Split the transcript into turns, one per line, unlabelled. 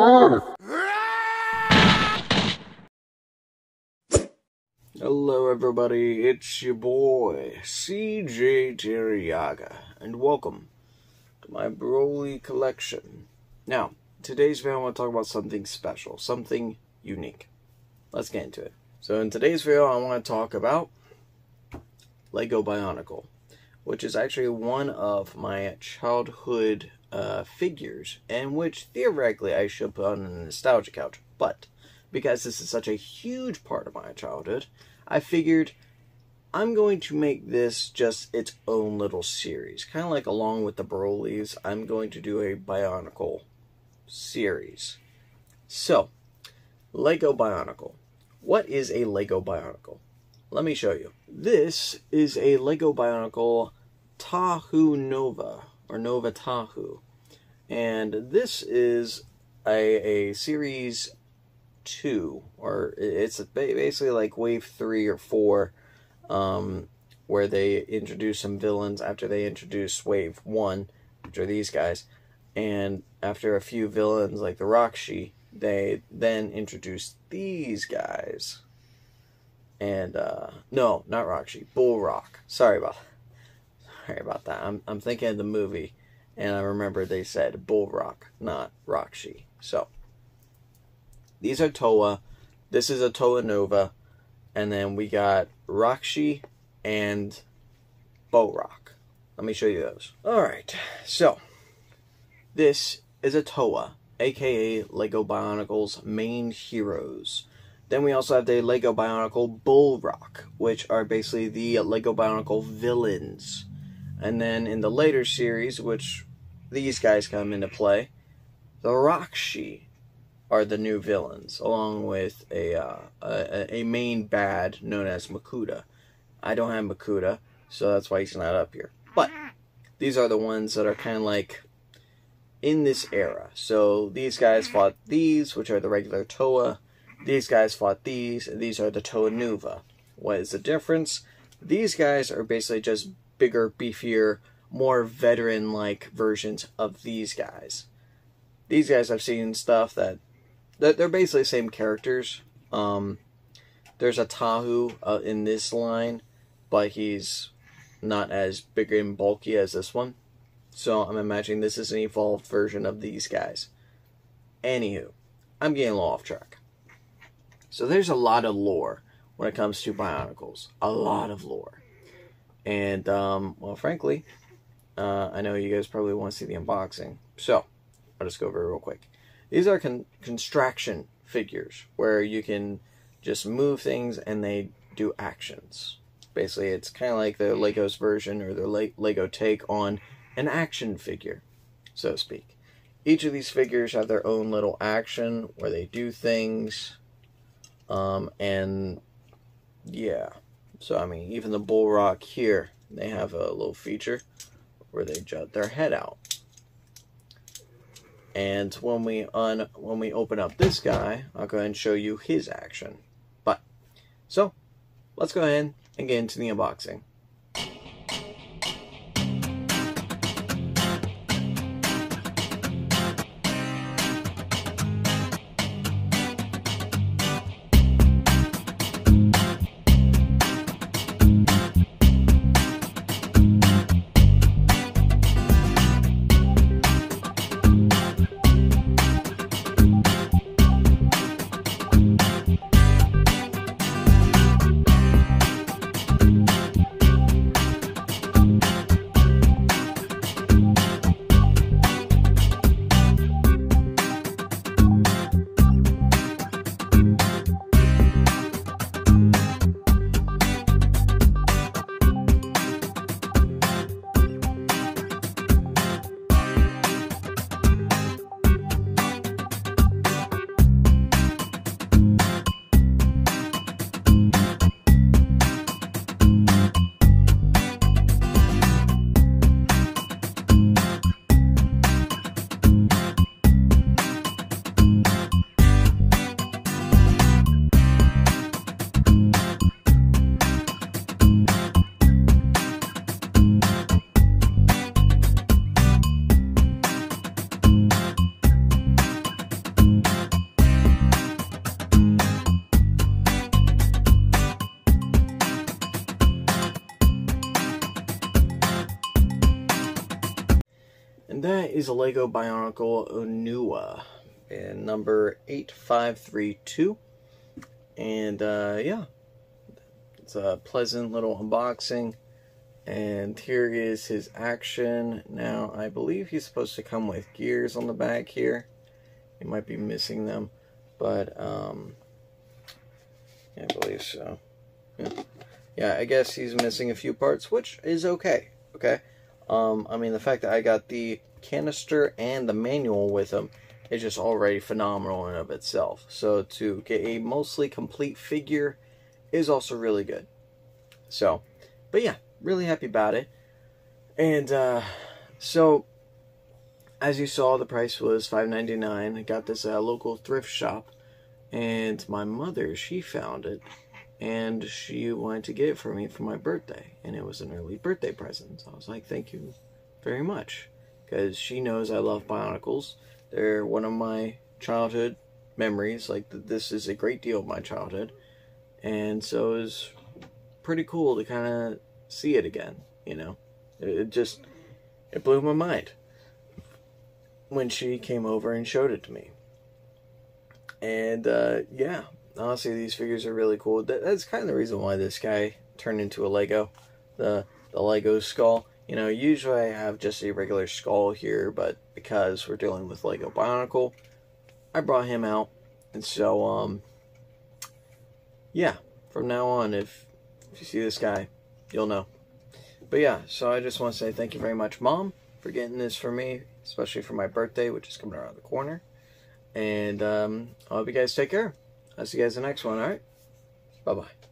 Hello, everybody. It's your boy, CJ Teriyaga, and welcome to my Broly collection. Now, today's video, I want to talk about something special, something unique. Let's get into it. So, in today's video, I want to talk about Lego Bionicle, which is actually one of my childhood uh, figures, and which theoretically I should put on a nostalgia couch, but because this is such a huge part of my childhood, I figured I'm going to make this just its own little series. Kind of like along with the Broly's, I'm going to do a Bionicle series. So, Lego Bionicle. What is a Lego Bionicle? Let me show you. This is a Lego Bionicle Tahu Nuva, or Nuva Tahu. And this is a, a series two, or it's basically like wave three or four, um, where they introduce some villains after they introduce wave one, which are these guys, and after a few villains like the Rahkshi, they then introduce these guys. And uh, no, not Rahkshi, Bohrok. Sorry about sorry about that. I'm I'm thinking of the movie, and I remember they said Bohrok, not Rahkshi. So. These are Toa. This is a Toa Nuva. And then we got Rahkshi and Bohrok. Let me show you those. Alright, so this is a Toa, aka Lego Bionicle's main heroes. Then we also have the Lego Bionicle Bohrok, which are basically the Lego Bionicle villains. And then in the later series, which these guys come into play, the Rahkshi, are the new villains, along with a, uh, a, a main bad known as Makuta. I don't have Makuta, so that's why he's not up here. But these are the ones that are kind of like in this era. So these guys fought these, which are the regular Toa. These guys fought these, and these are the Toa Nuva. What is the difference? These guys are basically just bigger, beefier, more veteran-like versions of these guys. These guys I've seen stuff that they're basically the same characters. Um, there's a Tahu uh, in this line, but he's not as big and bulky as this one. So I'm imagining this is an evolved version of these guys. Anywho, I'm getting a little off track. So there's a lot of lore when it comes to Bionicles. A lot of lore. And, um, well, frankly, uh, I know you guys probably want to see the unboxing. So, I'll just go over real quick. These are con construction figures where you can just move things and they do actions. Basically, it's kind of like the Lego's version or the Le Lego take on an action figure, so to speak. Each of these figures have their own little action where they do things. Um, and yeah, so I mean, even the Bohrok here, they have a little feature where they jut their head out. And when we un when we open up this guy, I'll go ahead and show you his action. But so let's go ahead and get into the unboxing. And that is a Lego Bionicle Onua and number 8532. And uh, yeah, it's a pleasant little unboxing. And here is his action. Now, I believe he's supposed to come with gears on the back here. You might be missing them, but um, I believe so. Yeah. yeah, I guess he's missing a few parts, which is okay. Okay, um, I mean the fact that I got the canister and the manual with them is just already phenomenal in of itself. So to get a mostly complete figure is also really good. So, but yeah, really happy about it. And uh, so, as you saw, the price was five ninety nine. I got this at a local thrift shop, and my mother she found it, and she wanted to get it for me for my birthday, and it was an early birthday present. So I was like, thank you very much, because she knows I love Bionicles. They're one of my childhood memories. Like this is a great deal of my childhood, and so it was pretty cool to kind of see it again. You know, it, just it blew my mind when she came over and showed it to me. And uh, yeah, honestly, these figures are really cool. That, that's kind of the reason why this guy turned into a Lego, the the Lego skull. You know, usually I have just a regular skull here, but because we're dealing with Lego Bionicle, I brought him out. And so, um, yeah, from now on, if, if you see this guy, you'll know. But yeah, so I just want to say thank you very much, Mom, for getting this for me, especially for my birthday, which is coming around the corner. And um, I hope you guys take care. I'll see you guys in the next one, alright? Bye bye.